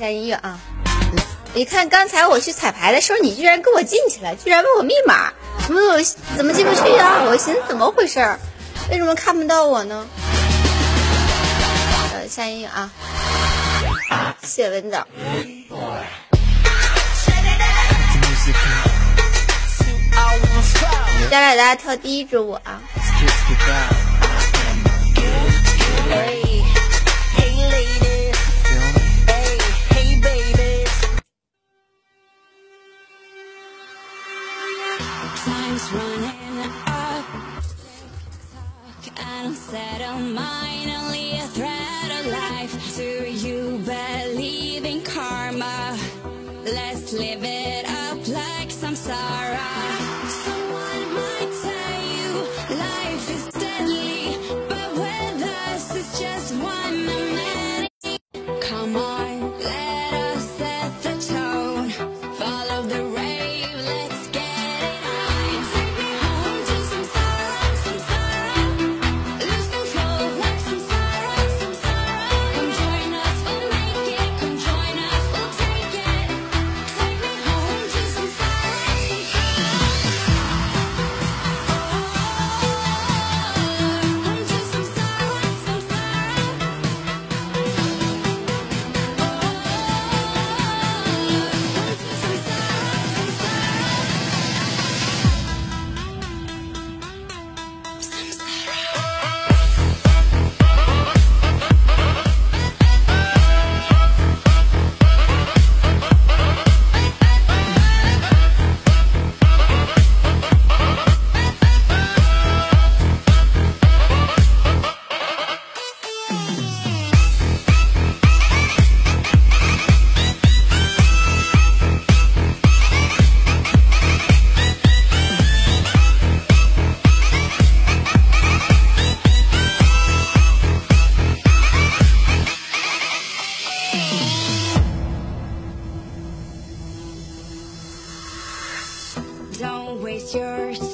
下音乐啊！你看刚才我去彩排的时候，你居然跟我进去了，居然问我密码，怎么我怎么进不去啊？我寻思怎么回事儿？为什么看不到我呢？呃，下音乐啊！谢文藻。接下来大家跳第一支舞啊！yours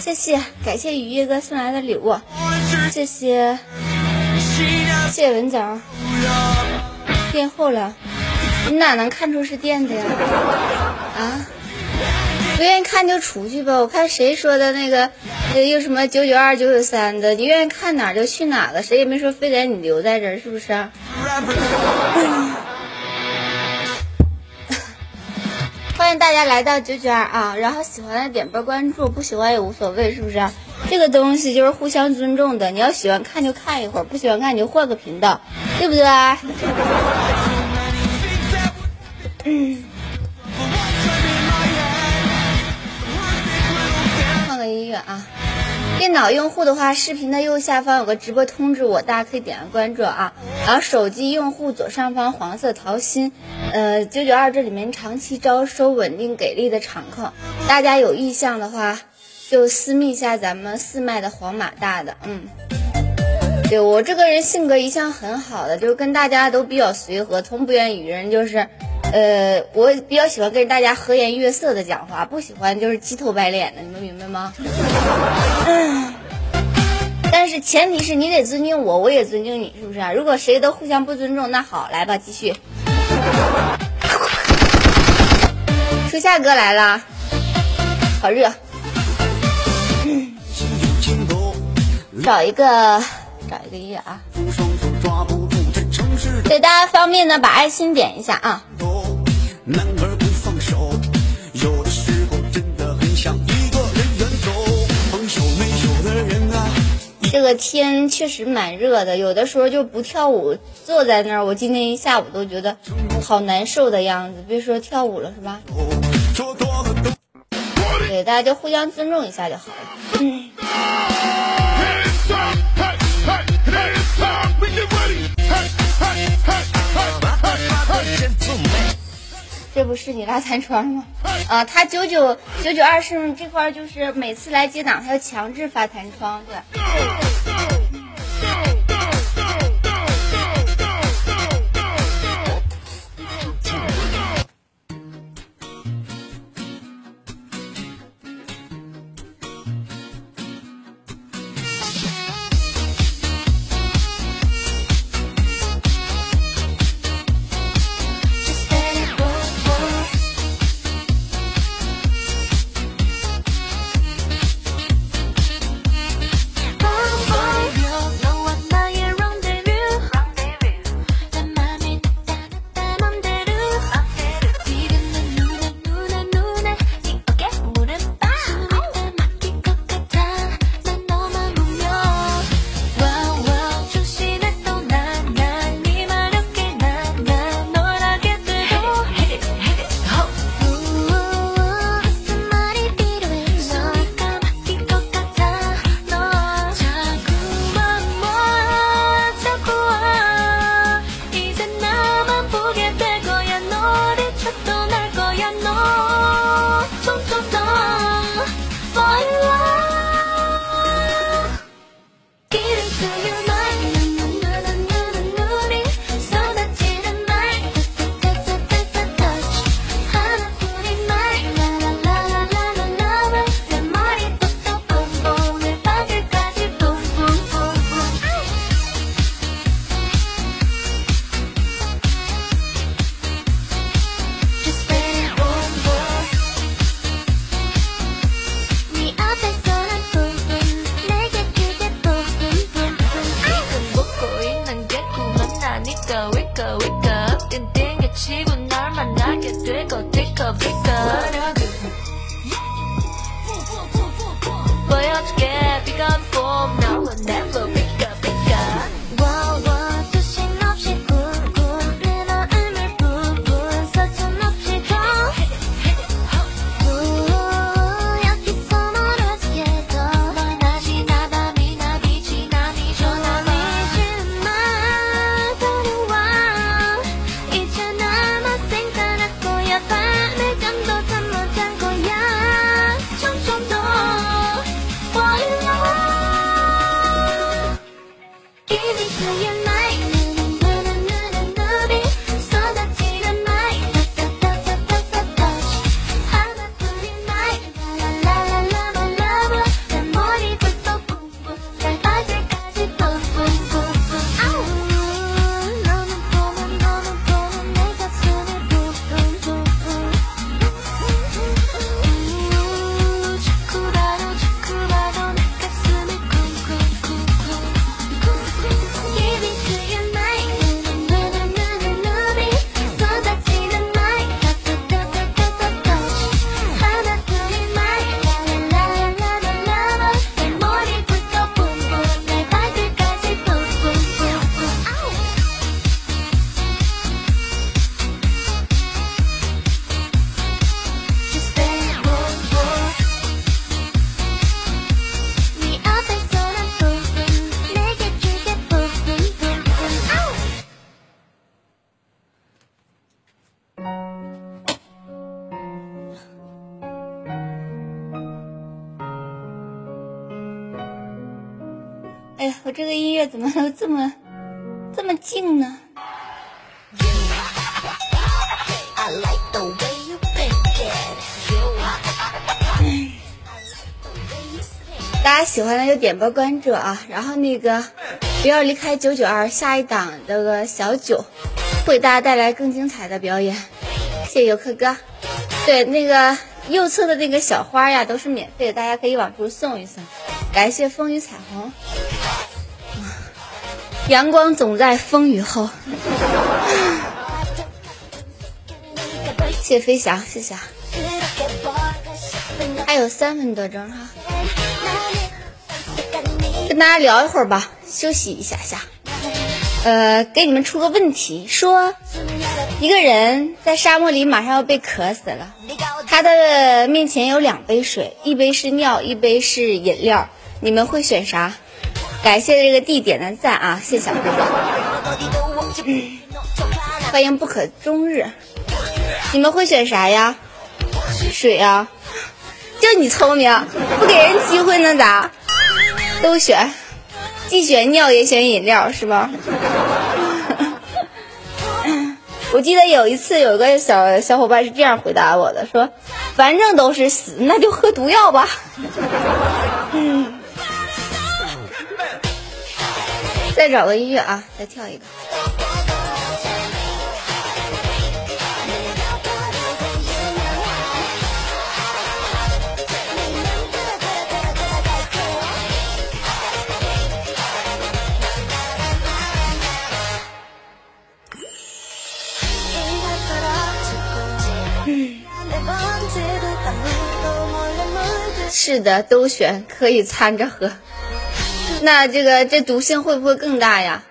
谢谢感谢雨夜哥送来的礼物，谢谢。谢谢文枣，垫厚了，你哪能看出是垫的呀？啊，不愿意看就出去吧。我看谁说的那个，又什么九九二九九三的，你愿意看哪就去哪了，谁也没说非得你留在这儿，是不是？欢迎大家来到九九二啊，然后喜欢的点波关注，不喜欢也无所谓，是不是？这个东西就是互相尊重的，你要喜欢看就看一会儿，不喜欢看你就换个频道，对不对？嗯。电脑用户的话，视频的右下方有个直播通知我，大家可以点个关注啊。然后手机用户左上方黄色桃心，呃，九九二这里面长期招收稳定给力的场控，大家有意向的话就私密一下咱们四麦的黄马大的，嗯，对我这个人性格一向很好的，就是跟大家都比较随和，从不愿意与人就是，呃，我比较喜欢跟大家和颜悦色的讲话，不喜欢就是鸡头白脸的，你们明白吗？但是前提是你得尊敬我，我也尊敬你，是不是啊？如果谁都互相不尊重，那好，来吧，继续。初夏哥来了，好热。找一个，找一个音乐啊。给大家方便的把爱心点一下啊。这个天确实蛮热的，有的时候就不跳舞，坐在那儿，我今天一下午都觉得好难受的样子，别说跳舞了，是吧？对，大家就互相尊重一下就好了。这不是你拉弹窗吗？啊，他九九九九二是这块，就是每次来接档，他要强制发弹窗，对。呀，我这个音乐怎么能 这么这么静呢？大家喜欢的就点波关注啊，然后那个不要离开九九二下一档这个小九，会给大家带来更精彩的表演。谢谢游客哥，对那个右侧的那个小花呀都是免费的，大家可以往出送一送。感谢风雨彩虹，阳光总在风雨后。谢谢飞翔，谢谢。还有三分多钟哈。跟大家聊一会儿吧，休息一下下。呃，给你们出个问题，说一个人在沙漠里马上要被渴死了，他的面前有两杯水，一杯是尿，一杯是饮料，你们会选啥？感谢这个弟点的赞啊，谢谢小哥哥。欢迎不可终日，你们会选啥呀？水啊，就你聪明，不给人机会那咋？都选，既选尿也选饮料是吧？我记得有一次有个小小伙伴是这样回答我的，说反正都是死，那就喝毒药吧。再找个音乐啊，再跳一个。是的，都选可以掺着喝。那这个这毒性会不会更大呀？